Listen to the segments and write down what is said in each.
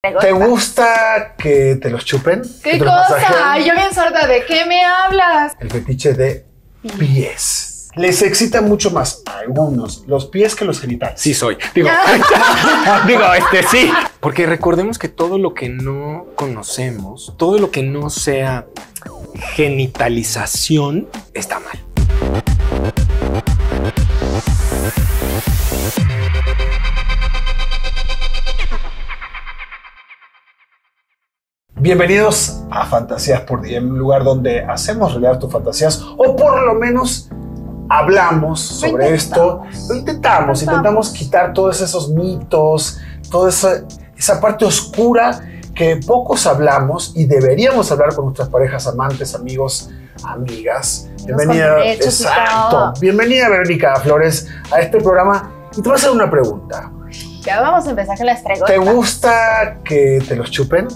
¿Te gusta que te los chupen? ¿Qué ¿Que te los cosa? Ay, yo bien sorda, ¿de qué me hablas? El fetiche de pies. Les excita mucho más a algunos los pies que los genitales. Sí soy. Digo, digo, este sí. Porque recordemos que todo lo que no conocemos, todo lo que no sea genitalización, está mal. Bienvenidos a Fantasías por Día, un lugar donde hacemos realidad tus fantasías o por lo menos hablamos sobre esto. Lo intentamos, intentamos quitar todos esos mitos, toda esa, esa parte oscura que pocos hablamos y deberíamos hablar con nuestras parejas, amantes, amigos, amigas. Bienvenida, exacto. Bienvenida Verónica Flores a este programa y te voy a hacer una pregunta. Ya vamos a empezar con las preguntas. ¿Te gusta que te los chupen?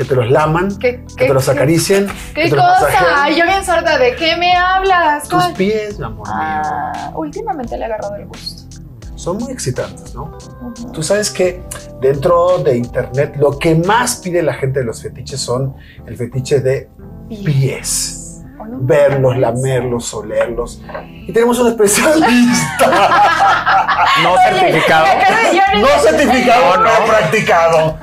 ¿Que te los laman? ¿Qué, ¿Que te los acaricien? ¿Qué ¿Que te los cosa? Ay, yo bien sorda, ¿de qué me hablas? Tus ¿Cuál? pies, mi amor mío, Ah, últimamente le he agarrado el gusto. son muy excitantes, ¿no? Tú sabes que dentro de internet lo que más pide la gente de los fetiches son el fetiche de pies. ¿O no? Verlos, lamerlos, olerlos. Y tenemos un especialista. No certificado. no certificado, No, practicado.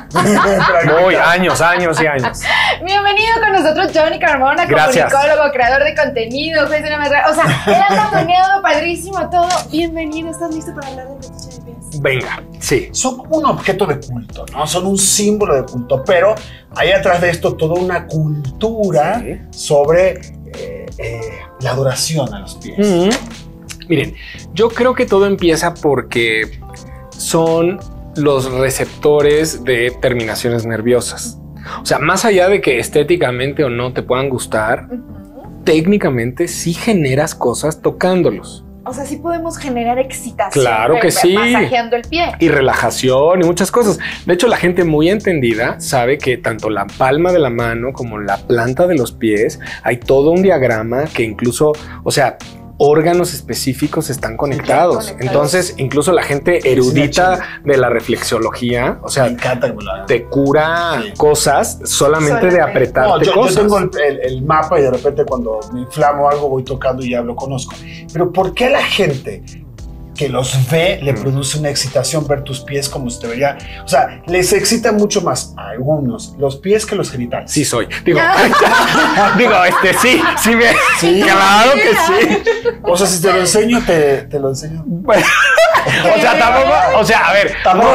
Muy años, años y años. Bienvenido con nosotros, Johnny Carmona, Gracias. comunicólogo, creador de contenido, juez de la madre- O sea, él anda planeado, padrísimo, todo. Bienvenido, ¿estás listo para hablar del fetiche de pies? Venga, sí. Son como un objeto de culto, ¿no? Son un símbolo de culto, pero hay atrás de esto toda una cultura Sí. sobre eh, eh, la adoración a los pies. Mm. Miren, yo creo que todo empieza porque son los receptores de terminaciones nerviosas. O sea, más allá de que estéticamente o no te puedan gustar, técnicamente sí generas cosas tocándolos. O sea, sí podemos generar excitación. Claro que sí. Masajeando el pie. y relajación y muchas cosas. De hecho, la gente muy entendida sabe que tanto la palma de la mano como la planta de los pies hay todo un diagrama que incluso, o sea, órganos específicos están conectados. conectados. Entonces, incluso la gente erudita de la reflexología, o sea, encanta te cura Sí. cosas solamente de apretarte No, yo, yo cosas. tengo el, el- el mapa y de repente cuando me inflamo algo voy tocando y ya lo conozco. Pero ¿por qué la gente que los ve le Mm. produce una excitación ver tus pies como se te vería? O sea, les excita mucho más a algunos los pies que los genitales. Sí soy. Digo, digo, este sí, sí me. Sí. claro que sí. O sea, si te lo enseño, te, te lo enseño. Bueno, o sea, tampoco, o sea, a ver, Tampoco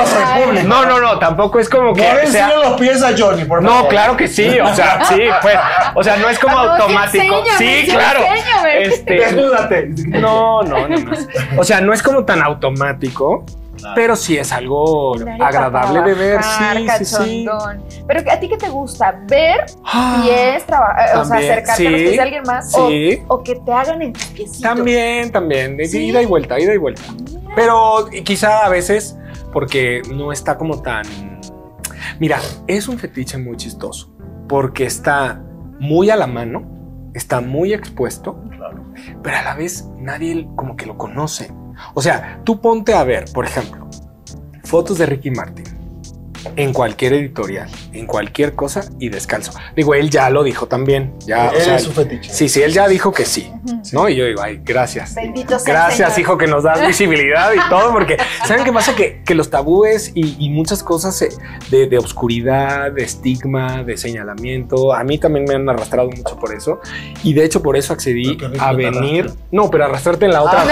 no, no, no, no, tampoco es como que No sea- los pies a Johnny, por favor. No, claro que sí, o sea, sí, pues, o sea, no es como automático. enséñame, Sí, claro. enséñame. Este, Desnúdate. no, no, no más. O sea, no es como tan automático, Claro. pero sí es algo agradable para de ver, trabajar, sí, sí, sí. Pero ¿a ti qué te gusta? ¿Ver Ah, pies, traba- eh, o sea, acercarte a los pies de alguien más? sí. O, o que te hagan en tus piecitos. También, también, de Sí. ida y vuelta, ida y vuelta. Pero quizá a veces porque no está como tan... Mira, es un fetiche muy chistoso porque está muy a la mano, está muy expuesto, Claro. pero a la vez nadie como que lo conoce. O sea, tú ponte a ver, por ejemplo, fotos de Ricky Martin en cualquier editorial, en cualquier cosa y descalzo. Digo, él ya lo dijo también. Ya, o sea, es su fetiche. sí, sí, él ya dijo que sí. ¿no? Y yo digo, ay, gracias. Bendito Gracias, Señor. hijo, que nos das visibilidad y todo, porque ¿saben qué pasa? Que, que los tabúes y, y muchas cosas eh, de, de obscuridad, de estigma, de señalamiento, a mí también me han arrastrado mucho por eso. Y de hecho, por eso accedí a venir. No, pero arrastrarte en la otra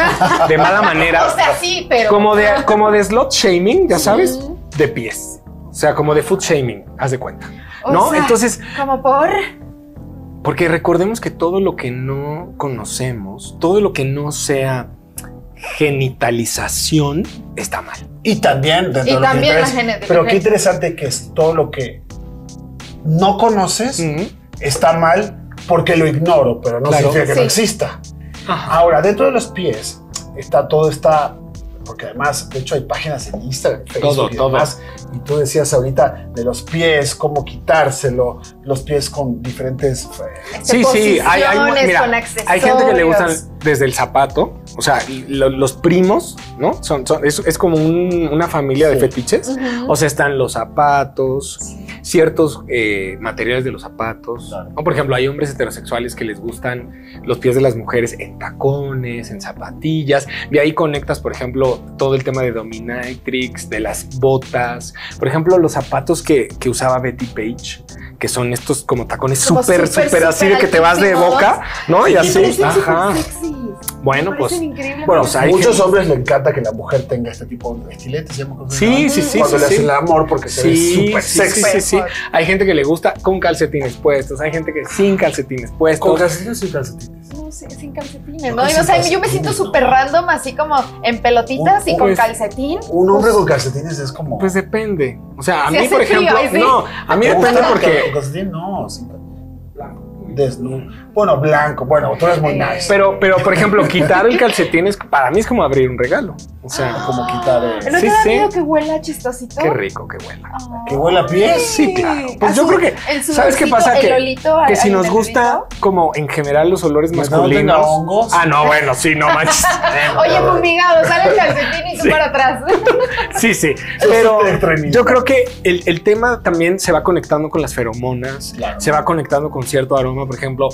de mala manera. O sea, sí, pero. Como de, como de slot shaming, ya sabes, de pies. O sea, como de food shaming, haz de cuenta. O ¿No? sea, Entonces, Como por. porque recordemos que todo lo que no conocemos, todo lo que no sea genitalización, está mal. Y también dentro Y de que también la genética. Pero qué interesante que es todo lo que no conoces está mal porque lo ignoro, pero no Claro. significa que Sí. no exista. Ajá. Ahora, dentro de los pies está toda esta porque además, de hecho, hay páginas en Instagram, Facebook Todo, y todo. demás. Y tú decías ahorita de los pies, cómo quitárselo, los pies con diferentes. eh, Sí, sí, hay, hay, mira, con hay gente que le gustan desde el zapato, o sea, lo- los primos, ¿no? Son, son- es, es como un- una familia de Sí. fetiches. O sea, están los zapatos, ciertos eh, materiales de los zapatos. Claro. O por ejemplo, hay hombres heterosexuales que les gustan los pies de las mujeres en tacones, en zapatillas. De ahí conectas, por ejemplo, todo el tema de dominatrix, de las botas. Por ejemplo, los zapatos que, que usaba Betty Page, que son estos como tacones súper, súper, así de que te vas de boca, ¿no? Y Sí, así. Ajá. Bueno, pues. Bueno, pues, hay a muchos hombres le encanta que la mujer tenga este tipo de estiletes. ¿se llama? ¿Cómo se Sí, sí, sí, Cuando sí, le sí. hacen el amor porque se ve Sí, súper sí, sexy. sí, sí, sí. Hay gente que le gusta con calcetines puestos, hay gente que sin calcetines puestos. ¿Con calcetines o sin calcetines? No sé, sin calcetines, No, sin o sea, yo me siento ¿no? súper random, así como en pelotitas y con Pues, calcetín. Un hombre con calcetines es como. Pues depende. O sea, a mí, por ejemplo, sí. no, a mí ¿Te gusta depende con porque. calcetín? No, sin calcetín. Desnudo. Bueno, blanco. Bueno, tú eres muy nice. Pero, pero, por ejemplo, quitar el calcetín es para mí es como abrir un regalo. O sea, como quitar. eh, ¿No Sí, te da sí. que huela chistosito? qué rico que huela. Ah. Que huela a. Sí, claro. Pues Ah, yo su- creo que, el ¿sabes qué pasa? el Que, olito que si nos el gusta como en general los olores no masculinos. tenga hongos. Ah, no, bueno, sí, no manches. Oye, fumigado, sale el calcetín y tú para atrás. Sí, sí. Yo Pero yo creo que el, el tema también se va conectando con las feromonas, Claro. se va conectando con cierto aroma, por ejemplo,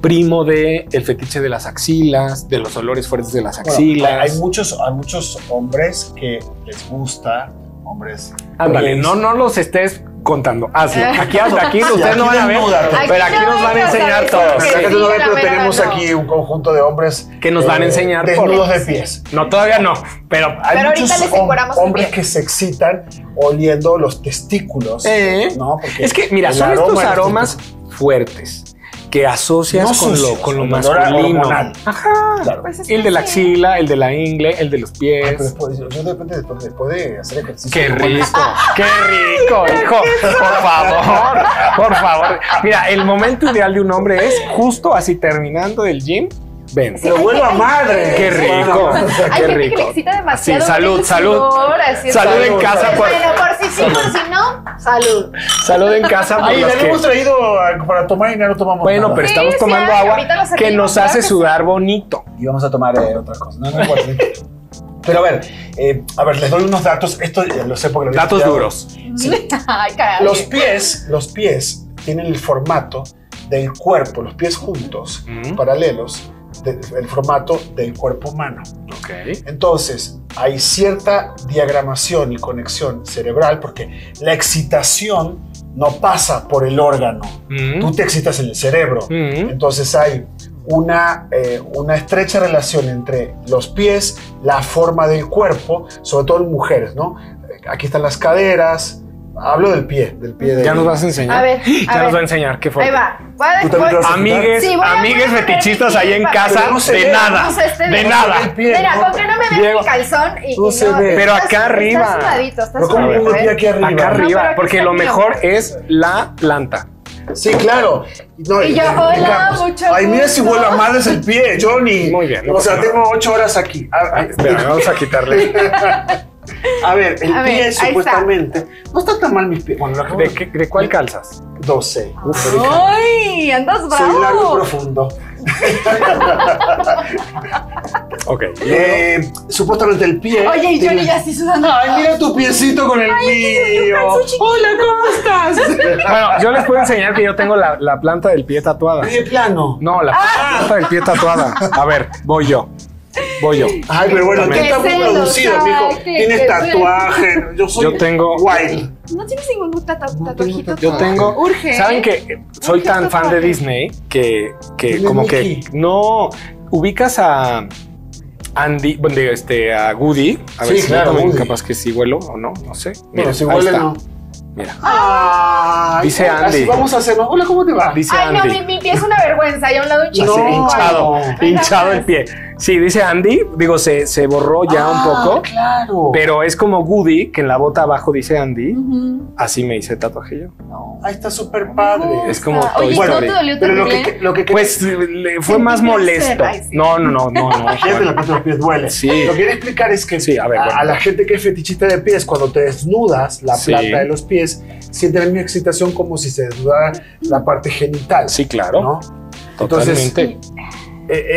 primo de el fetiche de las axilas, de los olores fuertes de las Bueno, axilas. hay, hay muchos, hay muchos hombres que les gusta, hombres. Ándale, gays. no, no los estés contando. Hazlo. Aquí, aquí Sí, ustedes no van a ver. Aquí pero aquí no nos van a enseñar todos. pero tenemos no. aquí un conjunto de hombres Que nos van a eh, enseñar desnudos por- de pies. No, todavía no, pero Hay Pero muchos ahorita les hom- hombres que se excitan oliendo los testículos. Eh. ¿no? Porque es que, mira, son aroma estos aromas fuertes que asocias No con, lo, con lo masculino. Ajá. Claro. Pues El de la axila, el de la ingle, el de los Ay, pies. pero después, yo de repente después, después de hacer ejercicio. Qué rico, qué rico, hijo. Por favor, por favor. Mira, el momento ideal de un hombre es justo así terminando el gym. Ven. Pero huelo a madre. Qué rico. Hay Qué gente que le rico. excita demasiado. Sí, salud, salud. sudor, así es. Salud en casa por, Bueno, por si sí, por si no, salud. salud en casa por Ay, la que- hemos traído para tomar y no tomamos Bueno, nada. pero Sí, estamos sí, tomando ay, agua que nos hace que sí. sudar bonito. Y vamos a tomar eh, otra cosa. No, no importa. Pero a ver, eh, a ver, les doy unos datos. Esto eh, lo sé porque lo Datos estudiado. duros. Ay, caray. Los pies, los pies tienen el formato del cuerpo, los pies juntos, Mm. paralelos, el formato del cuerpo humano. Ok. Entonces, hay cierta diagramación y conexión cerebral porque la excitación no pasa por el órgano. Mm. Tú te excitas en el cerebro. Mm. Entonces hay una, eh, una estrecha relación entre los pies, la forma del cuerpo, sobre todo en mujeres, ¿no? Aquí están las caderas. Hablo del pie, del pie de. Ya nos vas a enseñar. A ver, a ya ver. nos va a enseñar qué fue. Ahí va. A- ¿Tú también voy- te vas a- Amigues, Sí, voy a- amigues a fetichistas ahí en casa, no de ve, nada, no esté de nada. pie, Mira, con que no me Diego, mi calzón y, no y se ve. Pero estás- acá arriba. Estás sudadito, estás Pero ¿cómo sudadito, pongo el pie ¿eh? aquí arriba? Acá arriba, porque lo mejor es la planta. Sí, claro. No, Y yo, hola, mucho Ay, mira si gusto. vuela mal es el pie, Johnny. Muy bien, no o sea, tengo ocho horas aquí. A, a- Espera, vamos a quitarle. a ver, el A ver, pie está. supuestamente. No está tan mal mis pies. Bueno, ¿De, qué- de cuál calzas? 12. Uf, Ay, andas Soy largo y bravo. profundo. Ok. Eh, supuestamente el pie. Oye, y Johnny tiene- ya así sudando. Ay, mira tu piecito con el mío. Hola, ¿cómo estás? Bueno, yo les puedo enseñar que yo tengo la, la planta del pie tatuada. Pie plano. No, la Ah. planta del pie tatuada. A ver, voy yo. Voy yo. Ay, pero bueno, tú Qué estás muy producido, qué- Tienes tatuaje. Yo soy Yo tengo- wild. No tienes ningún tatu- tatuajito. Yo tengo. Urge. ¿Saben que soy Urge tan fan de tatuaje. Disney que, que como Mickey. que no ubicas a Andy, bueno, digo, este, a Goody? A ver Sí, si claro, Woody. capaz que sí huelo o no, no sé. Mira, Bueno, si huele, está. no. Mira, Ay, Dice así Andy. Vamos a hacerlo. Hola, ¿cómo te va? dice Ay, no, Andy. mi, mi pie es una vergüenza y a un lado un chico. Así, No. hinchado, hinchado no. el pie. Sí, dice Andy. Digo, se, se borró ya un Ah, poco. Claro. Pero es como Goody, que en la bota abajo dice Andy. Así me hice tatuaje yo. Ahí está súper padre. Es como Oye, Toy ¿y no te dolió Pero lo que, lo que Pues le fue más molesto. ay, sí. No, no, no, no, no. Imagínate la parte de los pies duele. Sí. Lo que quiero explicar es que Sí, a ver, a, bueno. a la gente que es fetichista de pies, cuando te desnudas la Sí. planta de los pies, siente la misma excitación como si se desnudara la parte genital. Sí, claro. ¿no? Entonces, Totalmente. e-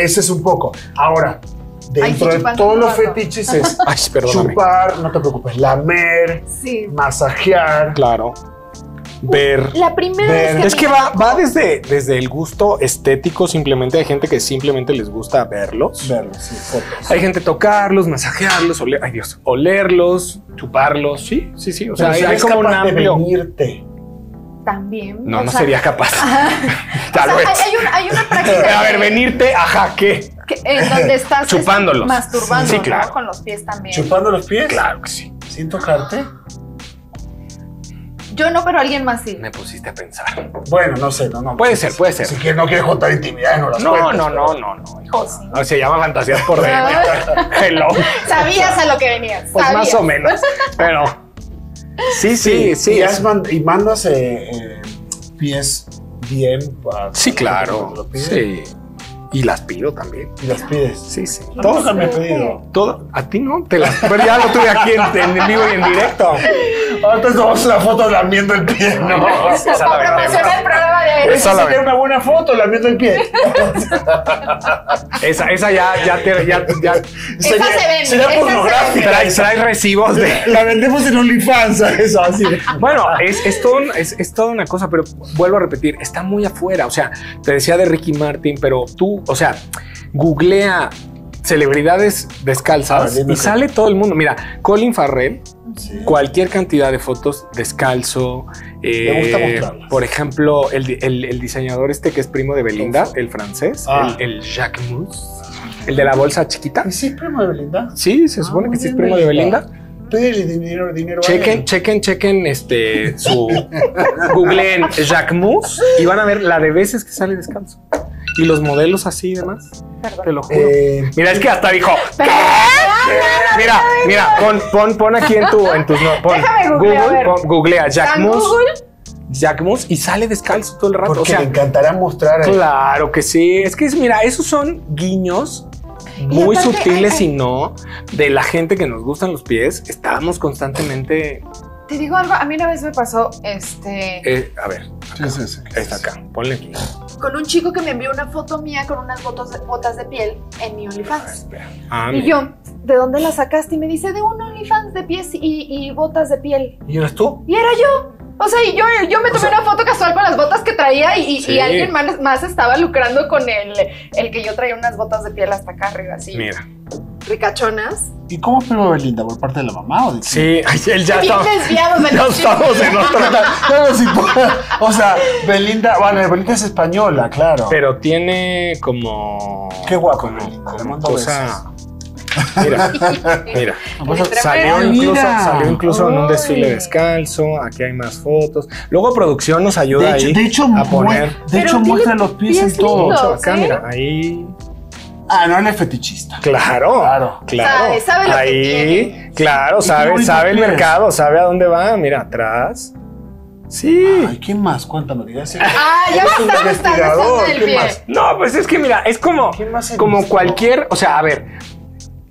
ese es un poco. Ahora, dentro de todos los un fetiches es Ay, chupar, no te preocupes, lamer, Sí. masajear. Claro. Ver. La primera Ver. vez que Es que va, va desde, desde el gusto estético, simplemente hay gente que simplemente les gusta verlos. Verlos, sí, fotos. Hay gente tocarlos, masajearlos, oler, ay Dios, olerlos, chuparlos, sí, sí, sí. O sea, Pero hay, si hay eres como un capaz de amplio. venirte. También. No, no sea, sería capaz. o Tal sea, vez. hay, hay un- hay una práctica A ver, venirte, ajá, ¿qué? que- en donde estás Chupándolos. masturbando Sí, ¿no? claro. con los pies también. ¿Chupando los pies? Claro que sí. ¿Sin tocarte? Yo no, pero alguien más sí. Me pusiste a pensar. Bueno, no sé, no, no. Puede ser, puede ser. Si quieres, no quieres contar intimidad, no las No, cuentas, no, no, pero- no, no, hijo. Oh, sí. No, se llama fantasías por dentro. Hello. Sabías a lo que venías. Pues más o menos. Pero. Sí, sí, sí. Y, es- mandas eh, eh, pies bien para. Sí, claro. lo Sí. Y las pido también. Y las pides. Sí, sí. Nunca me he pedido. todo. A ti no. Te las. Pero ya lo tuve aquí en, en vivo y en directo. Ahorita tomamos una foto lamiendo el pie, ¿no? Esa la Para promocionar el programa de. Esa la sería una buena foto, lamiendo el pie. Esa, esa ya, ya te. Ya, ya. Esa se vende, Sería esa se pornográfica. Trae, trae recibos de. La vendemos en OnlyFans, eso, así. Bueno, es, es, todo, un- es, es toda una cosa, pero vuelvo a repetir, está muy afuera. O sea, te decía de Ricky Martin, pero tú, o sea, googlea celebridades descalzas ver, dime y sale todo el mundo. Mira, Colin Farrell, Sí. cualquier cantidad de fotos descalzo. Me gusta eh, mostrarlas. por ejemplo, el, el- el diseñador este que es primo de Belinda, el francés, Ah. el, el Jacques Mus, el de la bolsa chiquita. ¿Y sí es primo de Belinda? Sí, se Ah, supone muy que sí es primo de Belinda. Pídele dinero, dinero Chequen, chequen, chequen este su googleen Jacques Mus y van a ver la de veces que sale descalzo. Y los modelos así y demás. Te lo juro. Eh, Mira, es que hasta dijo. Pero- Mira, mira, pon, pon, pon aquí en tu, en tus no- pon Déjame googlear, a Google, ver. pon- googlea Jack ¿San Mus, Google? Jack Mus y sale descalzo todo el rato. porque O sea, le encantará mostrar. el- claro que sí. Es que es, mira, esos son guiños muy aparte, sutiles ay, ay. y no de la gente que nos gustan los pies. Estábamos constantemente. Te digo algo, a mí una vez me pasó, este, eh, a ver, Sí, sí, sí. está acá. Ponle aquí. Con un chico que me envió una foto mía con unas botas de, botas de piel en mi OnlyFans. Ah, Y yo, ¿de dónde la sacaste? Y me dice, de un OnlyFans de pies y, y botas de piel. ¿Y eres tú? Y era yo. O sea, y yo, yo me tomé una foto casual con las botas que traía y, y- Sí. y alguien más, más estaba lucrando con el, el que yo traía unas botas de piel hasta acá arriba, así, Mira. ricachonas. ¿Y cómo de Belinda? ¿Por parte de la mamá o de? Sí, ay, él ya está. desviados del Ya estamos en otro. Claro, sí, o sea, Belinda, bueno, Belinda es española, claro. Pero tiene como. Qué guapo, como, Belinda, le como cosa. Mira, mira. Salió incluso, mira. salió incluso en un desfile descalzo. Aquí hay más fotos. Luego producción nos de ayuda hecho, ahí de hecho, a poner. de Pero hecho muestra los pies, pies en todo. acá, ¿sí? mira, ahí. Ah, no, él es fetichista. Claro, Claro. claro. Sabe, sabe lo que ahí, tiene. claro, ¿Y qué sabe, sabe el mercado, sabe a dónde va. Mira, atrás. Sí. Ay, ¿quién más? Cuéntame, ya sé. Ah, ya me está gustando ¿qué pie. más? No, pues es que mira, es como, ¿Quién más he como cualquier, o sea, a ver,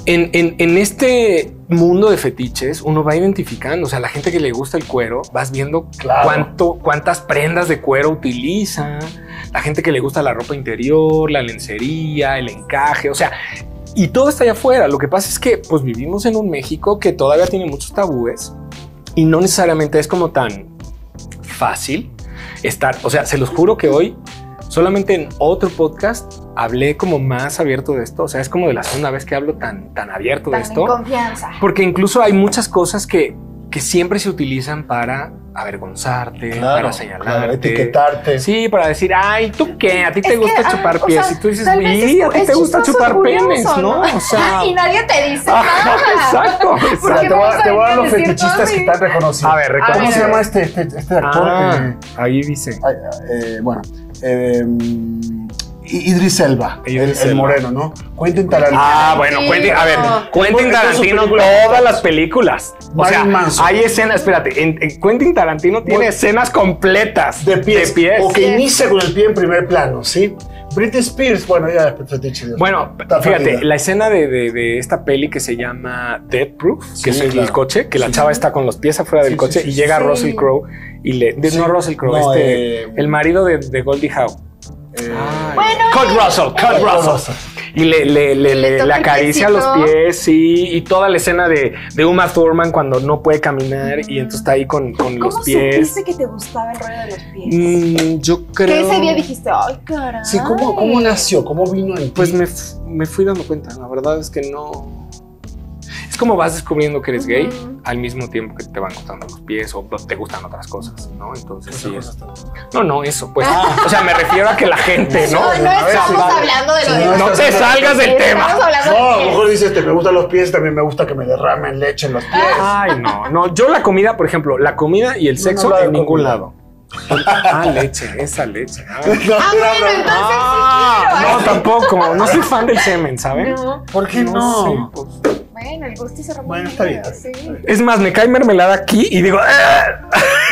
en, en- en este mundo de fetiches uno va identificando, o sea, la gente que le gusta el cuero, vas viendo Claro. cuánto, cuántas prendas de cuero utiliza, la gente que le gusta la ropa interior, la lencería, el encaje, o sea, y todo está allá afuera. Lo que pasa es que pues vivimos en un México que todavía tiene muchos tabúes y no necesariamente es como tan fácil estar, o sea, se los juro que hoy solamente en otro podcast hablé como más abierto de esto, o sea, es como de la segunda vez que hablo tan, tan abierto de Tan esto, confianza. porque incluso hay muchas cosas que, que siempre se utilizan para avergonzarte, Claro, para señalarte. claro, etiquetarte. Sí, para decir, ay, ¿tú qué? ¿A ti te Es que, gusta ah, chupar o pies? sea, y tú dices, sí, a ti te gusta chupar curioso, penes, ¿no? O sea, y nadie te dice Ajá, nada. exacto, exacto. Te voy, te voy a dar los fetichistas que están reconocidos. A ver, A ¿Cómo ver. se llama este, este, este actor? Ah, Eh, ahí dice. ay, eh, bueno, eh, Idris Elba, el, Idris el Elba. moreno, ¿no? Quentin Tarantino. Ah, bueno, Quentin, a ver, Quentin Tarantino, todas las películas. O sea, Manson. hay escenas, espérate, en, en Quentin Tarantino tiene Bueno. escenas completas de pies, De pies. o que Sí. inicia con el pie en primer plano, ¿sí? Britney Spears, bueno, ya es fetiche. Dios. Bueno, fíjate, la escena de, de- de esta peli que se llama Dead Proof, que Sí, es el claro. coche, que la Sí. chava está con los pies afuera del Sí, coche sí, y sí, llega sí. Russell Crowe y le. Sí. No Russell Crowe, No, este. eh, el marido de, de Goldie Hawn. Eh, Bueno, Kurt Russell, Kurt Russell. Russell. Y le, le, le, Y le le- acaricia los pies, sí, y toda la escena de, de Uma Thurman cuando no puede caminar y entonces está ahí con, con ¿Cómo los pies. supiste que te gustaba el rollo de los pies? Mm, yo creo. Que ese día dijiste, ay, caray. Sí, ¿cómo, ¿cómo nació? ¿Cómo vino ti? Pues me, me fui dando cuenta, la verdad es que no. Es como vas descubriendo que eres gay Ujú. al mismo tiempo que te van gustando los pies o te gustan otras cosas, ¿no? Entonces sí ¿Qué es. No, no, eso, pues. O sea, me refiero a que la gente, ¿no? No, no estamos sí, vale. hablando de lo Sí, de no, No te salgas del tema. Estamos hablando No, a lo de mejor dices, te me gustan los pies, también me gusta que me derramen leche en los pies. Ay, no, no. Yo la comida, por ejemplo, la comida y el No, sexo no en ningún comida. lado. Ah, leche, esa leche. Ah, No, Ah, bueno, no, entonces Ah, sí quiero. no, tampoco. No soy fan del semen, ¿saben? No. ¿Por qué no? sé, pues. Bueno, el gusto se rompe. Bueno, está bien, Sí. Es más, me cae mermelada aquí y digo, "Ah".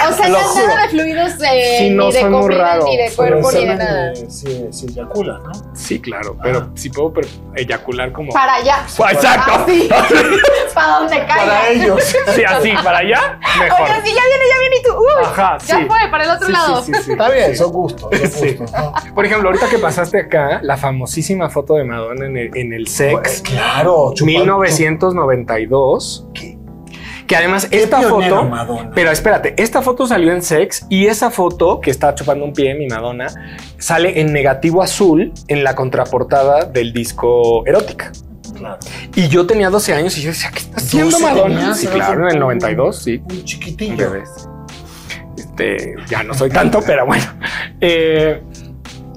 O sea, no juro. nada de fluidos eh, Sí, no, ni de comida, raro. ni de cuerpo, ni de nada. eh, Sí, sí, eyacula, ¿no? Sí, claro, pero si puedo eyacular como. Para allá. Exacto. Así. Para donde caiga. Para ellos. Sí, así, para allá, mejor. Oye, sí, ya viene, ya viene y tú. Uy, Ajá, ya sí. fue, para el otro Sí, lado. sí, sí, sí. Está bien, Sí. son gustos. Son Sí. gustos ¿no? Por ejemplo, ahorita que pasaste acá, la famosísima foto de Madonna en el, en el Pues, Sex claro, chupando- 1992. ¿Qué? Que además Qué esta foto. Madonna. Pero espérate, esta foto salió en Sex y esa foto que está chupando un pie mi Madonna sale en negativo azul en la contraportada del disco Erótica. Claro. Y yo tenía 12 años y yo decía, ¿qué está haciendo 12 Madonna? tenías, Sí, claro, un- en el 92, sí. Un Un chiquitillo. Este, ya no soy tanto, pero bueno. Eh,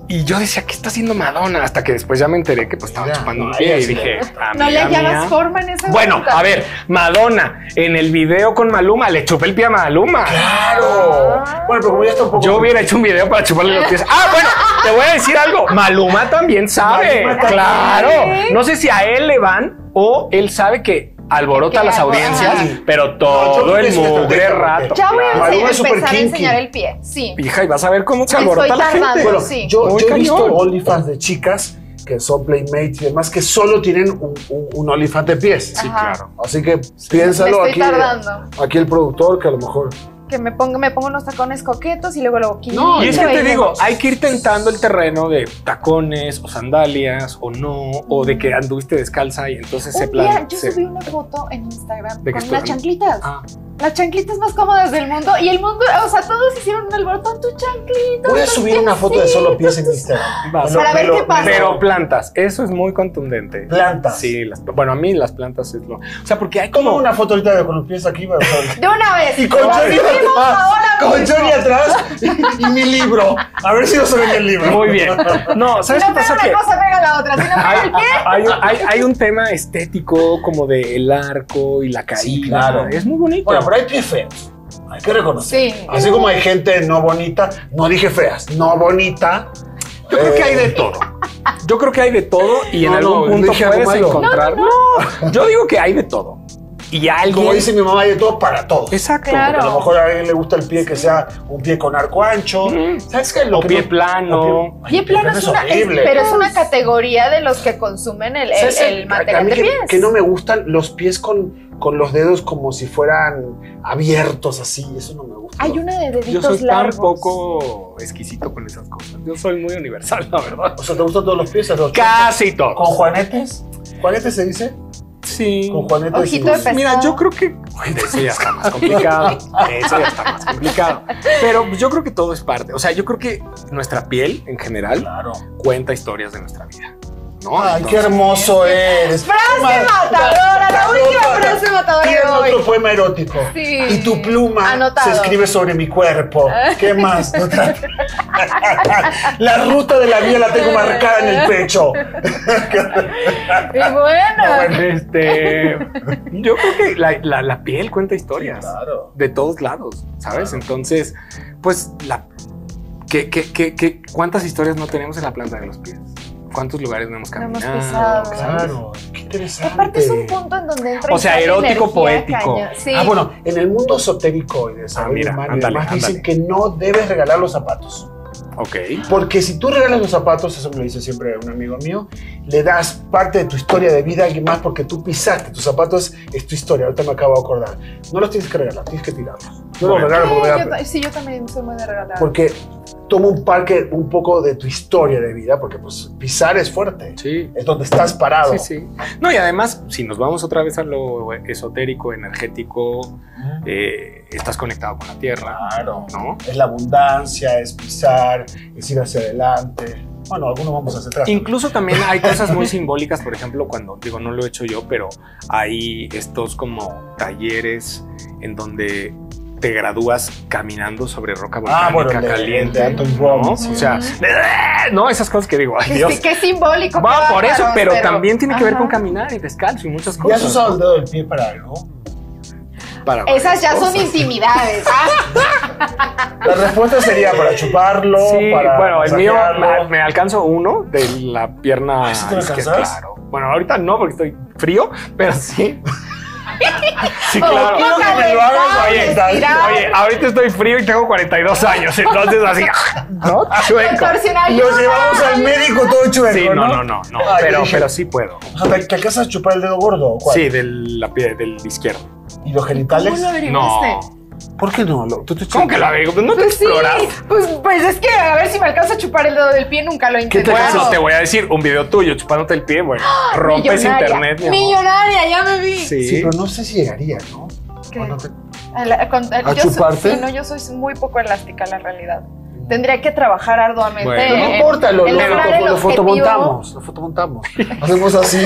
y yo decía, ¿qué está haciendo Madonna? Hasta que después ya me enteré que pues estaba Mira, chupando un pie y dije, No le mía. forma en esa Bueno, pregunta. a ver, Madonna, en el video con Maluma, le chupé el pie a Maluma. Claro. Bueno, pero como ya está un poco. Yo hubiera hecho un video para chuparle los pies. Ah, bueno, te voy a decir algo. Maluma también sabe. Maluma también. Claro. No sé si a él le van o él sabe que alborota las audiencias, Ajá. pero todo el mugre rato. Ya voy a Claro. Empezar a kinky. enseñar el pie. Sí. Hija, y vas a ver cómo se Estoy alborota la tardando. gente. Bueno, Sí. yo, he visto. OnlyFans de chicas que son Playmates y demás que solo tienen un, un, un OnlyFans de pies. Sí, Ajá. claro. Así que piénsalo Me aquí. estoy tardando. Aquí el productor que a lo mejor. Que me pongo, me pongo unos tacones coquetos y luego luego quince. No, y es que te digo, hay que ir tentando el terreno de tacones o sandalias o no, o de que anduviste descalza y entonces se Un día plan. yo se- subí una foto en Instagram ¿De qué con unas chanclitas. Ah, Las chanclitas más cómodas del mundo. Y el mundo, o sea, todos hicieron un alboroto en tu chanclita. Voy a subir una foto de solo pies en. Instagram. Vas. Para ver qué pasa. pero plantas, eso es muy contundente. Plantas. Sí, las- bueno, a mí las plantas es lo. O sea, porque hay como. una foto ahorita de con los pies aquí. De una vez. Y con Johnny subimos atrás. ahora Con mismo. Johnny atrás y, y mi libro. A ver si no se ve el libro. Muy bien. No, Si ¿sabes no qué pega pasa? una Que cosa, pega la otra. Si no pega hay, el pie. hay, hay- hay un tema estético como de el arco y la caída. Sí, claro. Es muy bonito. Bueno, pero hay pies feos. Hay que reconocer. Sí. Así como hay gente no bonita, no dije feas, no bonita. Yo creo que hay de Eh, todo. Yo creo que hay de todo y en algún no, punto puedes encontrar. No, yo digo que hay de todo. Y alguien. Como dice mi mamá, hay de todo para todos. Exacto. Claro. A lo mejor a alguien le gusta el pie que sea un pie con arco ancho. Mm. ¿Sabes qué? Lo O que pie no- plano. Pie plano es una, es- horrible. pero es una categoría de los que consumen el, material de que, pies. que no me gustan los pies con, con los dedos como si fueran abiertos así. Eso no me gusta. Hay una de Yo deditos soy tan largos. poco exquisito con esas cosas. Yo soy muy universal, la verdad. O sea, ¿te gustan todos los pies? ¿Los Casi todo. ¿Con juanetes? ¿Juanetes se dice? Sí. Con juanetes. Ojito de Mira, yo creo que eso ya está más complicado. Eso ya está más complicado. Pero yo creo que todo es parte. O sea, yo creo que nuestra piel en general Claro. cuenta historias de nuestra vida. ¿No? Ay, qué hermoso eres. Frase Ma- matadora, la última frase matadora Tiene de hoy. otro poema erótico. Sí. Y tu pluma Anotado. se escribe sobre mi cuerpo. ¿Qué más? La ruta de la vida la tengo marcada en el pecho. Y bueno, Este, yo creo que la, la- la piel cuenta historias Claro. de todos lados, ¿sabes? Entonces, pues la ¿qué, qué, qué, qué- cuántas historias no tenemos en la planta de los pies? ¿Cuántos lugares no hemos No hemos caminado? pisado. Claro, qué interesante. Aparte es un punto en donde entra O sea, erótico, poético. Sí. Ah, bueno, en el mundo esotérico y desarrollo Ah, mira, humano y ándale, demás dicen que no debes regalar los zapatos. Ok. Porque si tú regalas los zapatos, eso me lo dice siempre un amigo mío, le das parte de tu historia de vida a alguien más porque tú pisaste. Tus zapatos es tu historia. Ahorita me acabo de acordar. No los tienes que regalar, tienes que tirarlos. Yo los regalo porque, me da- sí, yo también soy muy de regalar. porque toma un parque un poco de tu historia de vida, porque pues pisar es fuerte. Sí. Es donde estás parado. Sí, sí. No, y además, si nos vamos otra vez a lo esotérico, energético, eh, estás conectado con la tierra, Claro. ¿no? Es la abundancia, es pisar, es ir hacia adelante. Bueno, algunos vamos hacia atrás. Incluso también hay cosas muy simbólicas, por ejemplo, cuando, digo, no lo he hecho yo, pero hay estos como talleres en donde te gradúas caminando sobre roca volcánica Ah, bueno, de- caliente. de Anton ¿no? Robbins, O sea, no, esas cosas que digo, ay Qué- Dios. Qué simbólico. Va, por eso, pero, también tiene que ver Ajá. con caminar y descalzo y muchas ¿Ya cosas. has usado ¿no? el dedo del pie para algo? Para Esas ya son intimidades. Ah, La respuesta sería para chuparlo, Sí, para bueno, el mío me, me alcanzo uno de la pierna ¿Sí te lo izquierda, alcanzas? claro. Bueno, ahorita no porque estoy frío, pero sí. Sí, Oh, claro. Quiero que me lo hagas Oye, ahorita. Oye, ahorita estoy frío y tengo 42 años, entonces así, ¿no? Chueco. Los llevamos al médico todo chueco, Sí, ¿no? no, no, no, no, Ay, pero, pero sí puedo. O sea, ¿te, alcanzas a chupar el dedo gordo o cuál? Sí, del, la pie, del izquierdo. ¿Y los genitales? ¿Cómo lo averiguaste? No. ¿Por qué no? Lo- ¿Tú te ¿Cómo que la veo? Pues no te Pues sí, explorado. pues, pues es que a ver si me alcanza a chupar el dedo del pie, nunca lo he ¿Qué te intentado. Bueno, te voy a decir, un video tuyo chupándote el pie, bueno, rompes Millonaria. internet, mi amor. Millonaria, ya me vi. Sí. Sí, pero no sé si llegaría, ¿no? ¿Qué? Te- A la- con- ¿A yo soy- sí, no, yo soy muy poco elástica, la realidad. Tendría que trabajar arduamente. Bueno. Pero no importa, lo, en lo, lo objetivo. fotomontamos, lo fotomontamos. Hacemos así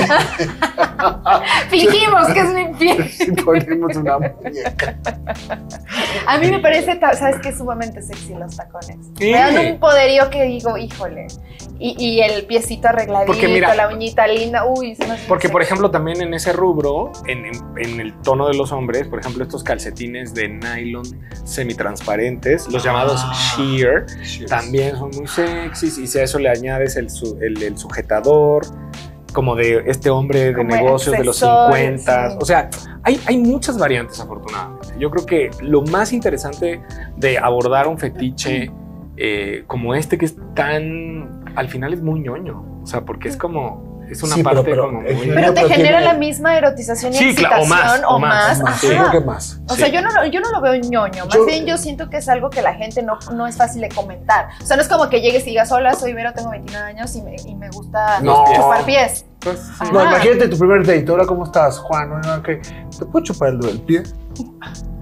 Fingimos que es mi pie. y ponemos una muñeca. A mí me parece, ¿sabes qué? Sumamente sexy los tacones. Sí. Me dan un poderío que digo, híjole. Y, y el piecito arregladito, Porque mira- la uñita linda. Uy, se me hace Porque, por ejemplo, también en ese rubro, en, en- en el tono de los hombres, por ejemplo, estos calcetines de nylon semitransparentes, los llamados Ah. sheer, también son muy sexys. Y si a eso le añades el, su- el- el sujetador, como de este hombre de Como negocios de los accesorio, 50. sí. O sea, hay, hay muchas variantes, afortunadamente. Yo creo que lo más interesante de abordar un fetiche eh, como este, que es tan. Al final es muy ñoño. O sea, porque es como. Es una Sí, parte pero como muy. ñoño- Pero te genera tiene- la misma erotización y Sí, claro, o excitación más, o más, Más, ajá. yo creo que más. O sea, Sí. yo no, lo- yo no lo veo ñoño, más Yo- bien yo siento que es algo que la gente no, no es fácil de comentar. O sea, no es como que llegues y digas, hola, soy Vero, tengo 29 años y me, y me gusta No. chupar pies. Pues, sí. Ajá. No, imagínate tu primer date. Hola, ¿cómo estás, Juan? ¿Te puedo chupar el del pie?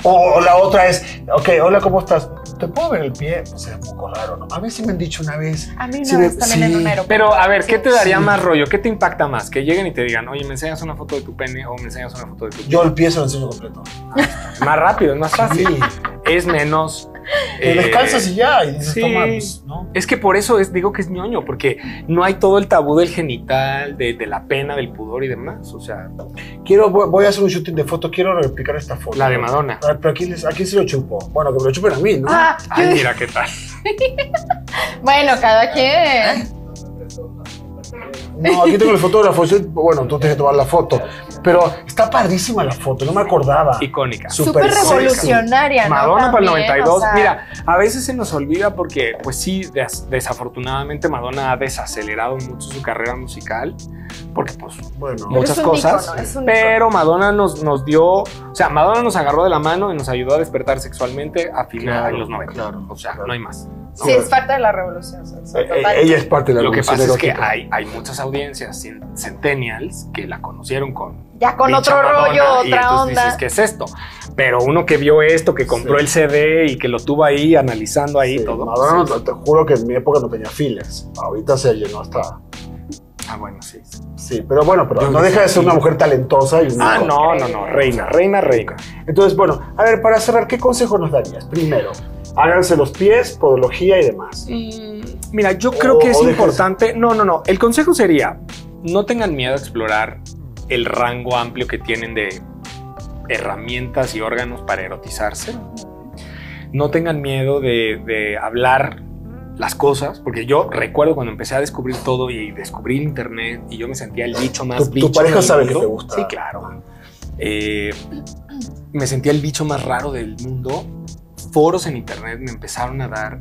O, o la otra es, ok, hola, ¿cómo estás? ¿Te puedo ver el pie? O sea, es un poco raro, ¿no? A mí sí me han dicho una vez. A mí una Sí, vez de- también en sí. un aeropuerto. Pero a ver, ¿qué te daría Sí. más rollo? ¿Qué te impacta más? Que lleguen y te digan, oye, ¿me enseñas una foto de tu pene o me enseñas una foto de tu pie? Yo el pie se lo enseño completo. Más rápido, es más fácil. Sí. Es menos. Te eh, descansas y ya, y dices, sí. toma, pues, ¿no? Es que por eso es, digo que es ñoño, porque no hay todo el tabú del genital, de, de la pena, del pudor y demás. O sea, Quiero, voy, voy a hacer un shooting de foto, quiero replicar esta foto. la de Madonna. Pero aquí, les, aquí sí lo chupo. Bueno, que me lo chupen a mí, ¿no? Ah, Ay, mira qué tal. bueno, cada quien. No, aquí tengo el fotógrafo. bueno, tú tienes que tomar la foto. Pero está padrísima la foto, no me acordaba. Icónica. Súper revolucionaria, ¿no? Madonna para el También, 92. o sea, Mira, a veces se nos olvida porque, pues sí, des- desafortunadamente Madonna ha desacelerado mucho su carrera musical. Porque, pues, Bueno, muchas cosas. pero Madonna nos, nos dio, o sea, Madonna nos agarró de la mano y nos ayudó a despertar sexualmente a finales Claro, de los 90. claro, o sea, claro. no hay más. Sí, es parte de la revolución. eh, eh, ella es parte de la Lo que pasa es que hay, hay muchas audiencias cen- centennials que la conocieron con ya con otro Madonna, rollo, y otra onda. dices, ¿qué es esto? Pero uno que vio esto, que compró Sí. el CD y que lo tuvo ahí analizando ahí Sí, todo. Madonna, no- te juro que en mi época no tenía fillers. Ahorita se llenó hasta. Ah, bueno, sí. Sí, pero bueno, pero Yo no deja de ser una mujer talentosa y un Ah, no, no, no, reina, reina, reina. Entonces, bueno, a ver, para cerrar, ¿qué consejo nos darías? Primero, háganse los pies, podología y demás. Mm, Mira, yo creo O- que es importante. No, no, no. El consejo sería: no tengan miedo a explorar el rango amplio que tienen de herramientas y órganos para erotizarse. No tengan miedo de, de hablar las cosas, porque yo recuerdo cuando empecé a descubrir todo y descubrí el internet y yo me sentía el bicho más Tu- tu bicho. pareja del sabe que mundo. te gusta. Sí, claro. Eh, me sentía el bicho más raro del mundo. Foros en internet me empezaron a dar,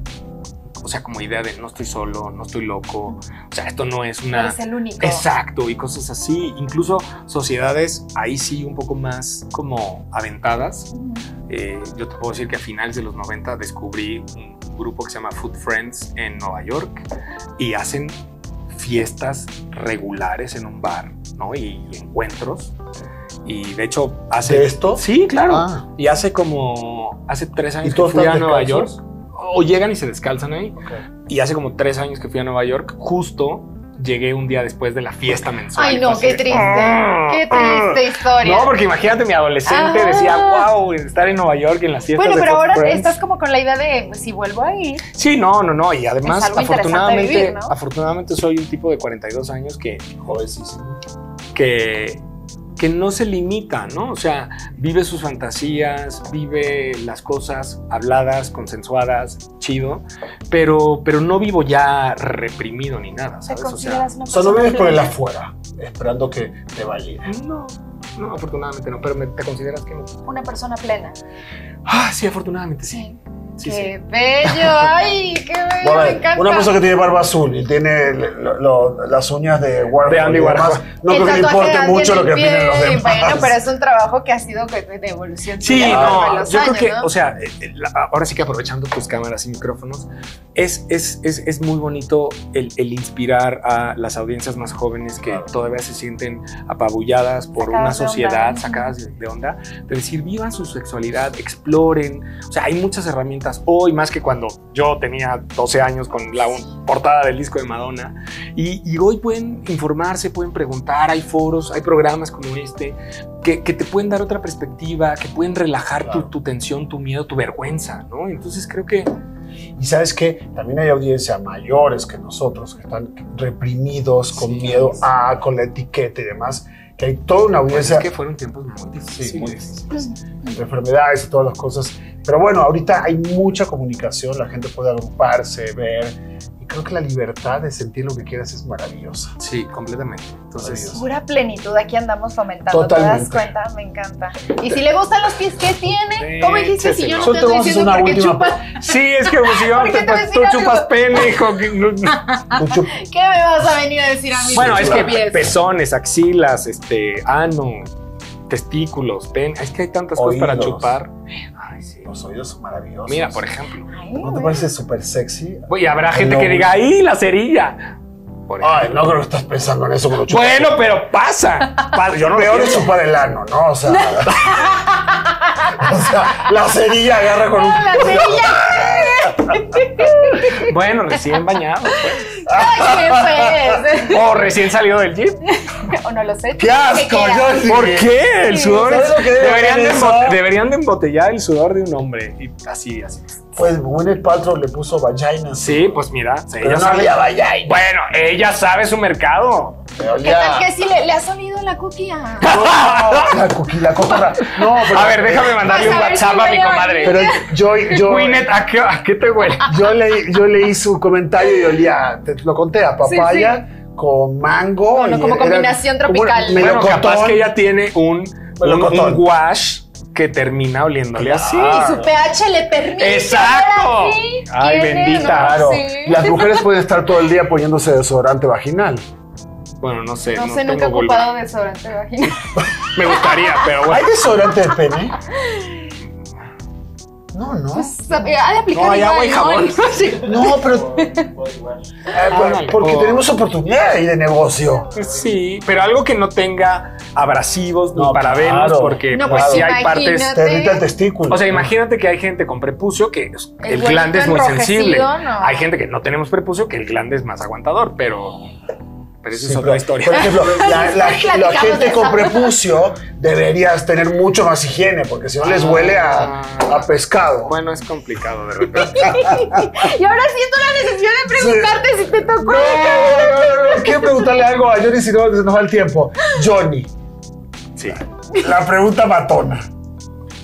o sea, como idea de no estoy solo, no estoy loco, o sea, esto no es una... Eres el único. Exacto, y cosas así. Incluso sociedades ahí sí un poco más como aventadas. Eh, yo te puedo decir que a finales de los 90 descubrí un grupo que se llama Food Friends en Nueva York y hacen fiestas regulares en un bar, ¿no? Y, y encuentros. Y de hecho hace... ¿De esto? Sí, claro. Ah, Y hace como... Hace tres años ¿Y que fui a Nueva York. O llegan y se descalzan ahí. ok. Y hace como tres años que fui a Nueva York, justo llegué un día después de la fiesta mensual. Ay, no, qué triste. "Ah, Qué ah". triste historia. No, porque imagínate, mi adolescente Ah. decía, wow, estar en Nueva York en las fiestas bueno, pero ahora Friends". estás como con la idea de pues, si vuelvo a ir. Sí, no, no, no. Y además, afortunadamente, vivir, ¿no? afortunadamente soy un tipo de 42 años que, Jovencísimo. que, que no se limita, ¿no? O sea, vive sus fantasías, vive las cosas habladas, consensuadas, chido, pero, pero no vivo ya reprimido ni nada, ¿Te ¿sabes? O sea, consideras una O sea, no vives por el afuera, esperando que te vaya. no, no, afortunadamente no, pero me- ¿te consideras que no? Una persona plena. Ah, sí, afortunadamente sí. Sí, sí. Qué bello. Ay, qué bello. Bueno, me encanta. una persona que tiene barba azul y tiene lo- lo- las uñas de Warhol, De Andy y demás, Warhol. no creo que le importe mucho lo que opinen los demás. Bueno, pero es un trabajo que ha sido de evolución. Sí, no, los yo creo años, que, ¿no? o sea, eh, eh, ahora sí que aprovechando tus cámaras y micrófonos, es, es, es, es muy bonito el, el inspirar a las audiencias más jóvenes que Claro. todavía se sienten apabulladas por Sacadas una sociedad, onda. sacadas de, de onda, de decir, vivan su sexualidad, exploren. O sea, hay muchas herramientas hoy, más que cuando yo tenía 12 años con la portada del disco de Madonna. Y, y hoy pueden informarse, pueden preguntar, hay foros, hay programas como este que, que te pueden dar otra perspectiva, que pueden relajar tu, Claro. tu tensión, tu miedo, tu vergüenza, ¿no? Entonces creo que Y sabes que también hay audiencia mayores que nosotros, que están reprimidos con Sí. miedo a, con la etiqueta y demás, que hay toda una pues, audiencia es que fueron tiempos muy difíciles. Sí, muy difíciles. entre enfermedades y todas las cosas. Pero bueno, ahorita hay mucha comunicación, la gente puede agruparse, ver. Y creo que la libertad de sentir lo que quieras es maravillosa. Sí, completamente. Entonces. Pura plenitud, aquí andamos fomentando. Totalmente. ¿Te das cuenta? Me encanta. Y si le gustan los pies, ¿qué tiene? Sí, ¿Cómo dijiste? sí, Si yo no te te estoy vamos a hacer diciendo una porque última chupas, sí, es que pues, yo, Porque te a tú chupas pene, hijo. ¿qué me vas a venir a decir a mí? Bueno, es que pies? pezones, axilas, este, ano, testículos, pen, es que hay tantas cosas para Oídos. chupar. Ay, sí. los oídos son maravillosos. Mira, por ejemplo. Ay, ¿No te parece súper sexy? Y habrá gente No. que diga, ¡ahí la cerilla! Por Ay, no creo que estás pensando en eso con. Bueno, pero pasa. Pasa, Yo no lo Peor es pienso. chupar el ano, ¿no? O sea, o sea, la cerilla agarra con un... La cerilla. Bueno, recién bañado. pues. Ay, ¿qué O recién salido del gym. pues? O no lo sé. ¡Qué asco! Yo- ¿Por qué? El sudor ¿Sabes es- que deberían, de deberían embotellar el sudor de un hombre. Y así, así. Pues Gwyneth Paltrow le puso vagina. Sí, pues mira. Pero ella no sabe- había vagina. Bueno, ella sabe su mercado. Me ¿Qué tal que si le, ha sonido la cookie a... No, la cookie, la cotorra. No, pero, A ver, déjame mandarle un si WhatsApp a mi comadre. Pero yo, yo, Gwyneth, ¿a qué, a qué te huele? yo, leí, yo leí su comentario y olía, te lo conté, a papaya con mango. Bueno, y como era combinación como tropical. melocotón. Bueno, capaz que ella tiene un, un, wash que termina oliéndole así. Y su pH le permite. Exacto. ahora sí. Ay, bendita. Claro, Sí. las mujeres pueden estar todo el día poniéndose desodorante vaginal. Bueno, no sé. No No, sé, nunca he vulva. ocupado desodorante vaginal. Me gustaría, pero ¿Hay bueno. desodorante de pene? No, no. Pues, ha de aplicar No, hay agua y jabón. ¿no? Sí. No, pero eh, Ándale. porque O- tenemos oportunidad ahí de negocio. Sí, pero algo que no tenga abrasivos ni No, parabenos, claro. porque No, pues pues, sí hay partes. Te irrita el testículo. O sea, imagínate que hay gente con prepucio que El el, glande es muy sensible. no. Hay gente que no tenemos prepucio que el glande es más aguantador, pero, pero eso Sí, es otra pero, historia. Por ejemplo, la, la- la Platicamos de gente con prepucio deberías tener mucho más higiene, porque si no les huele a, a pescado. Bueno, es complicado de repente. Y ahora siento la necesidad de preguntarte si te tocó. No, no, no, no, quiero preguntarle algo a Johnny si no se nos va el tiempo. Johnny, Sí. la pregunta matona.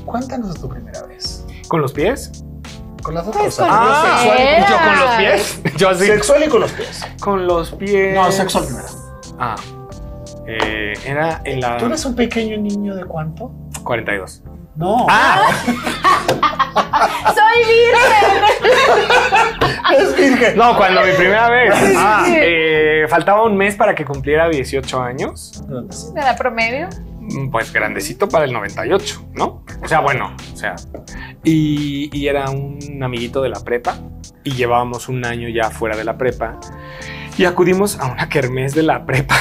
Cuéntanos tu primera vez. ¿Con los pies? Con las dos Pues cosas. con Yo los sexual y- yo con los pies. Yo. Sexual y con los pies. Con los pies. No, sexual primero. Ah. Eh, era en la ¿Tú eres un pequeño niño de cuánto? 42. No. Ah, Soy virgen. es virgen. no, cuando mi primera vez. Ah, Sí. eh, faltaba un mes para que cumpliera 18 años. ¿De la promedio? Pues grandecito para el 98, ¿no? O sea, bueno, o sea. Y, y era un amiguito de la prepa y llevábamos un año ya fuera de la prepa y acudimos a una kermés de la prepa.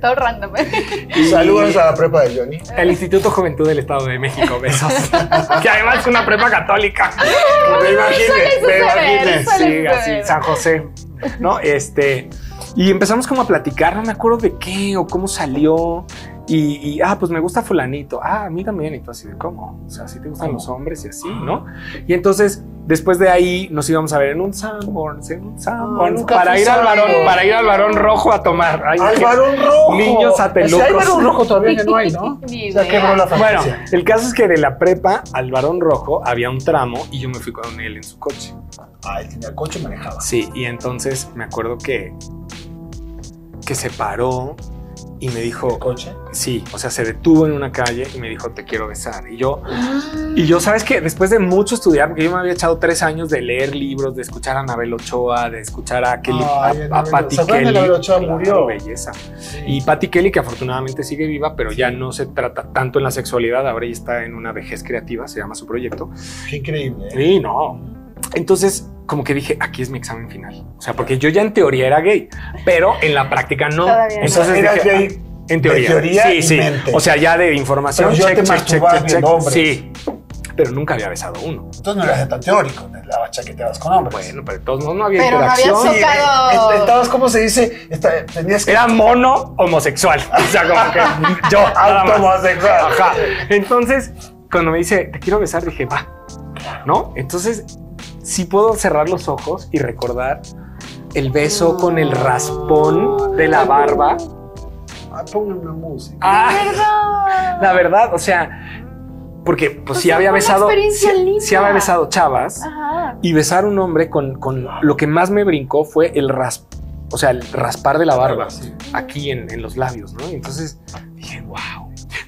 Todo random. Y- Saludos a la prepa de Johnny. El Instituto Juventud del Estado de México, besos. que además es una prepa católica. Me imaginé, suele me suele Sí, así. San José, ¿no? Este, y empezamos como a platicar, no me acuerdo de qué o cómo salió. Y, y, ah, pues me gusta fulanito. Ah, a mí también. Y tú así de cómo. O sea, si te gustan los hombres y así, ¿no? Y entonces, después de ahí, nos íbamos a ver en un Sanborns, en un Sanborns, nunca para fui ir al varón, para ir al varón rojo a tomar. Ay, Al varón rojo. Niños Si atelucos. hay varón rojo todavía que no hay, ¿no? Ni Ya idea. quebró la Bueno, el caso es que de la prepa al varón rojo había un tramo y yo me fui con él en su coche. Ah, él tenía coche manejaba. Sí, y entonces me acuerdo que, que se paró y me ¿El dijo, coche? sí, o sea, se detuvo en una calle y me dijo, te quiero besar. Y yo, y yo, ¿sabes qué? Después de mucho estudiar, porque yo me había echado tres años de leer libros, de escuchar a Anabel Ochoa, de escuchar a Kelly, Ay, a, a Anabel- Patty ¿se acuerdan de Kelly. Ochoa? Murió. belleza. Y Patty Kelly, que afortunadamente sigue viva, pero ya no se trata tanto en la sexualidad, ahora ya está en una vejez creativa, se llama su proyecto. Qué increíble. ¿eh? Sí, no. Entonces, como que dije, aquí es mi examen final. O sea, porque yo ya en teoría era gay, pero en la práctica no. Todavía no. Entonces Era dije, gay ah, en teoría. de teoría sí, y sí. mente. O sea, ya de información. Pero yo check, te check, check, check, hombres. Sí. Pero nunca había besado uno. Entonces no eras de tan teórico, te dabas chaqueteadas con hombres. Bueno, pero todos modos no había Pero no había interacción. Sí, tocado. eh, estabas, ¿cómo se dice? Esta- tenías que Era mono homosexual. O sea, como que yo. nada más. Automosexual. Ajá. Entonces, cuando me dice, te quiero besar, dije, va. ¿No? Entonces, sí puedo cerrar los ojos y recordar el beso con el raspón de la barba. Ah, pónganme música. Ah, ¿Verdad? la verdad, o sea, porque pues sí sea, había una besado, experiencia sí, linda. sí había besado chavas Ajá. y besar un hombre con, con lo que más me brincó fue el rasp, o sea, el raspar de la barba Sí. aquí en, en los labios, ¿no? Y entonces.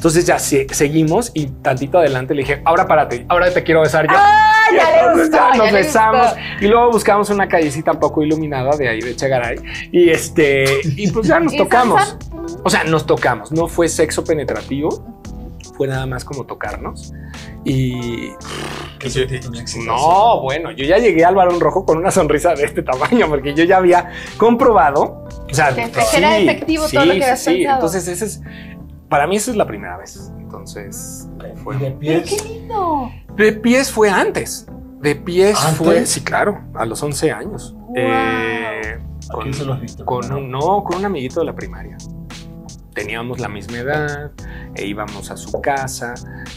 Entonces ya se- seguimos y tantito adelante le dije, ahora párate, ahora te quiero besar yo. Ah, Y ya le entonces gustó. ya ya nos le besamos gustó. y luego buscamos una callecita poco iluminada de ahí de Chegaray y este y pues ya nos ¿Y tocamos. O sea, nos tocamos, no fue sexo penetrativo, fue nada más como tocarnos y no, bueno, yo ya llegué al varón rojo con una sonrisa de este tamaño porque yo ya había comprobado, o sea, Que- que era efectivo todo lo que habías pensado. entonces ese es para mí esa es la primera vez. Entonces, fue ¿Y de pies? qué lindo. de pies fue antes. De pies ¿Antes? fue, sí, claro, a los 11 años. Wow. Eh, ¿A con, quién se los viste? con un, no, con un amiguito de la primaria. Teníamos la misma edad e íbamos a su casa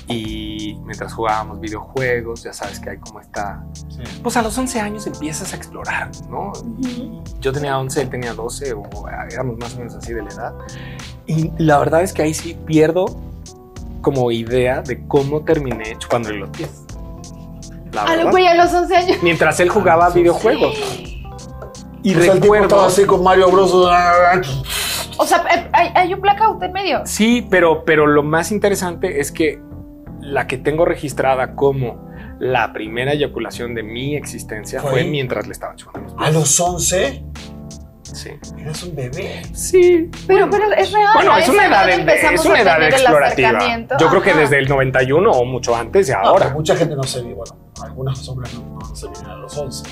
y mientras jugábamos videojuegos, ya sabes que hay como está. Sí. Pues a los 11 años empiezas a explorar, ¿no? Yo tenía 11, él tenía 12 o éramos más o menos así de la edad. Y la verdad es que ahí sí pierdo como idea de cómo terminé chupándole los pies. La A lo verdad. güey a los 11 años. Mientras él jugaba videojuegos. Y O sea, el tipo estaba recuerdo. así con Mario Bros. O sea, eh, hay, hay un blackout en medio. Sí, pero, pero lo más interesante es que la que tengo registrada como la primera eyaculación de mi existencia ¿Fue mientras le estaba chupando los A los 11 Sí. eras un bebé. Sí. Pero, pero es real. Bueno, es una edad, de- es una edad explorativa. Yo creo que desde el 91 o mucho antes y ahora. mucha gente no se vio. Bueno, algunas hombres no, no se vieron a los 11.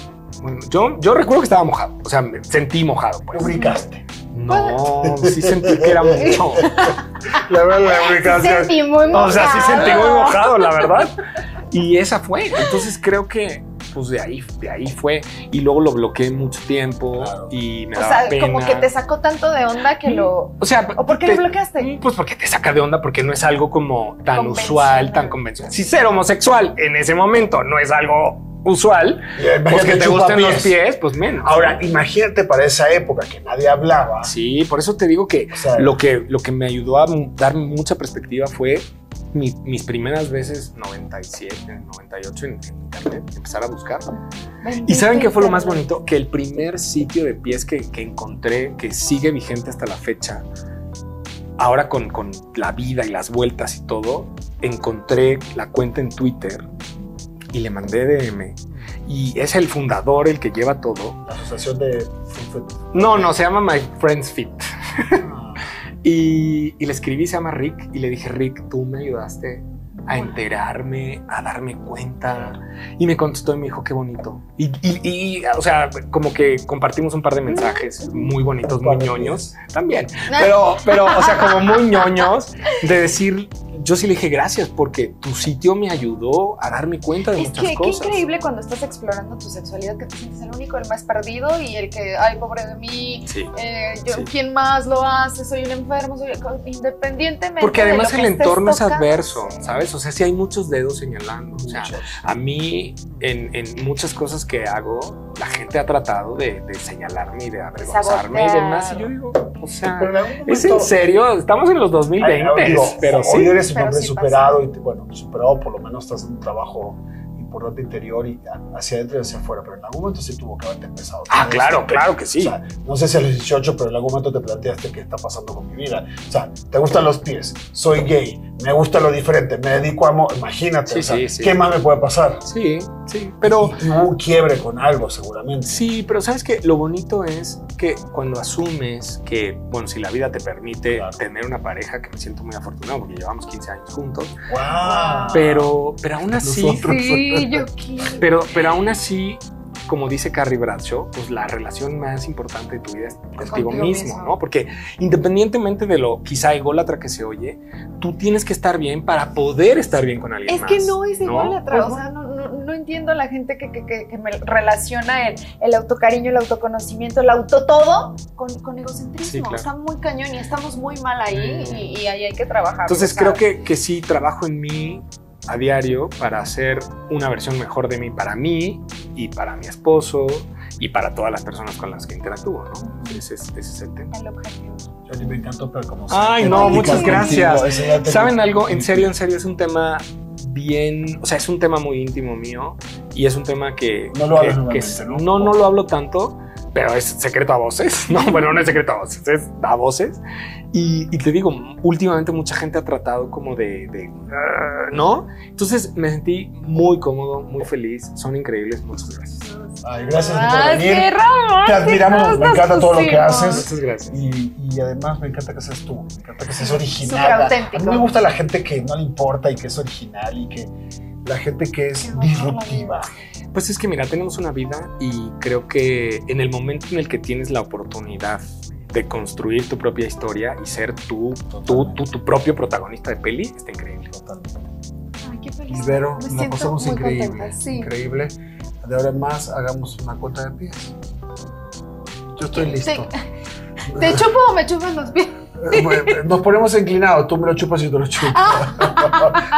Bueno, yo, yo recuerdo que estaba mojado. O sea, me sentí mojado, pues. Lubricaste. No, sí sentí que era mucho. La verdad, la Sí lubricación. sentí muy O sea, sí mojado. sentí muy mojado, la verdad. Y esa fue. Entonces creo que, pues de ahí, de ahí fue. Y luego lo bloqueé mucho tiempo Claro. y me O daba sea, pena. como que te sacó tanto de onda que lo. O sea, ¿O por qué te- lo bloqueaste? Pues porque te saca de onda, porque no es algo como tan usual, tan convencional. Si ser homosexual en ese momento no es algo usual, Y pues que te gusten los chupapiés. pies, pues menos. Ahora, imagínate para esa época que nadie hablaba. Sí, por eso te digo que O sea, lo que, lo que me ayudó a darme mucha perspectiva fue mi- mis primeras veces, 97, 98 en, en internet, empezar a buscar. ¿Y saben qué fue lo más bonito? Que el primer sitio de pies que, que encontré, que sigue vigente hasta la fecha, ahora con, con la vida y las vueltas y todo, encontré la cuenta en Twitter y le mandé DM. Y es el fundador el que lleva todo. La asociación de. No, no, se llama My Friends Fit. Y, y le escribí, se llama Rick, y le dije, Rick, tú me ayudaste a enterarme, a darme cuenta. Y me contestó y me dijo, qué bonito. Y, y- y, o sea, como que compartimos un par de mensajes muy bonitos, muy ñoños también. Pero, pero, o sea, como muy ñoños de decir, yo sí le dije gracias porque tu sitio me ayudó a darme cuenta de Es muchas que qué cosas. increíble cuando estás explorando tu sexualidad que te sientes el único, el más perdido y el que, ay, pobre de mí, Sí. eh, yo, Sí. ¿quién más lo hace? Soy un enfermo, soy independientemente. Porque de además lo el que estés entorno es tocando, adverso, sí. ¿sabes? O sea, sí hay muchos dedos señalando. O sea, Muchos. a mí, en, en muchas cosas que hago, la gente ha tratado de, de señalarme y de avergonzarme y demás. Y yo digo, o sea, en algún ¿es momento- en serio? Estamos en los 2020, Ay, digo, pero Hoy sí. eres un hombre sí superado y, te- bueno, superado por lo menos estás en un trabajo importante interior y hacia adentro y hacia afuera, pero en algún momento sí tuvo que haberte empezado. Ah, claro, esto. claro que sí. O sea, no sé si a los 18, pero en algún momento te planteaste qué está pasando con mi vida. O sea, te gustan los pies, soy gay, me gusta lo diferente, me dedico a... Imagínate, Sí, o sea, sí, sí. ¿qué más me puede pasar? Sí, sí, pero... Y un quiebre con algo, seguramente. Sí, pero sabes que lo bonito es que cuando asumes que, bueno, si la vida te permite Claro. tener una pareja, que me siento muy afortunado porque llevamos 15 años juntos, ¡Wow! pero, pero aún así, Nosotros. Sí, yo quiero. pero, pero aún así, como dice Carrie Bradshaw, pues la relación más importante de tu vida es contigo, contigo mismo, mismo. ¿no? Porque independientemente de lo quizá ególatra que se oye, tú tienes que estar bien para poder estar bien con alguien Es más. que no es ¿no? atrás, Pues o sea, no, no, no entiendo a la gente que, que, que, que me relaciona el, el autocariño, el autoconocimiento, el auto todo con, con egocentrismo. Sí, claro. Está muy cañón y estamos muy mal ahí Mm. y, y ahí hay que trabajar. Entonces creo que, que sí trabajo en mí a diario para hacer una versión mejor de mí para mí y para mi esposo y para todas las personas con las que interactúo, ¿no? Ese es, ese es el tema. El objetivo. A mí me encantó, pero como Ay, no, muchas gracias. contigo, ¿Saben algo? En serio, en serio, es un tema bien, o sea, es un tema muy íntimo mío y es un tema que... No lo que- hablas que normalmente, no, ¿no? no lo hablo tanto, pero es secreto a voces. No, bueno, no es secreto a voces, es a voces. Y, y te digo, últimamente mucha gente ha tratado como de, de, "Ah", ¿no? Entonces me sentí muy cómodo, muy feliz. Son increíbles. Muchas gracias. Ay, gracias a ti por ¡Ay, venir. Te admiramos, me encanta todo lo que haces. Muchas gracias. Y, y además me encanta que seas tú, me encanta que seas original. A mí me gusta la gente que no le importa y que es original y que la gente que es disruptiva. Pues es que mira, tenemos una vida y creo que en el momento en el que tienes la oportunidad de construir tu propia historia y ser tú, tú, tú, tu propio protagonista de peli, está increíble. Totalmente. Ay, qué feliz. Ibero, siento pasamos muy increíble. contenta, sí. Increíble. De ahora en más, hagamos una cuenta de pies. Yo estoy listo. Sí. ¿Te chupo o me chupas los pies? Nos ponemos inclinados, tú me lo chupas y yo te lo chupo.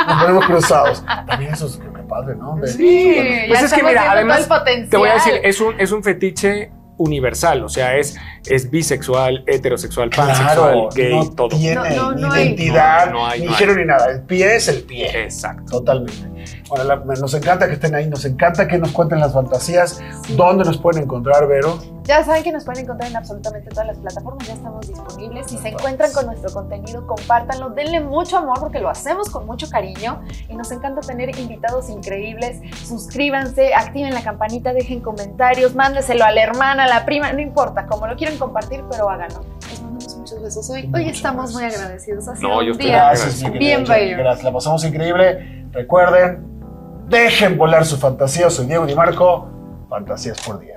Nos ponemos cruzados. También eso es que padre, ¿no? De- Sí, Pues ya es que mira, además. Te voy a decir, es un, es un fetiche universal, o sea, es, es bisexual, heterosexual, pansexual, Claro, gay, no todo. tiene No, no, identidad, No, no hay, ni género ni nada. El pie es el pie. Exacto. Totalmente. La- nos encanta que estén ahí, nos encanta que nos cuenten las fantasías. ¿Dónde nos pueden encontrar, Vero? Ya saben que nos pueden encontrar en absolutamente todas las plataformas, ya estamos disponibles. Si se encuentran con nuestro contenido, compártanlo, denle mucho amor porque lo hacemos con mucho cariño y nos encanta tener invitados increíbles. Suscríbanse, activen la campanita, dejen comentarios, mándeselo a la hermana, a la prima, no importa, como lo quieran compartir, pero háganlo. Les mandamos muchos besos hoy. Hoy estamos muy agradecidos. Ha No, yo estoy día Gracias, bien bello. Gracias, la pasamos increíble. Recuerden, dejen volar su fantasía. Soy Diego Di Marco. Fantasías por día.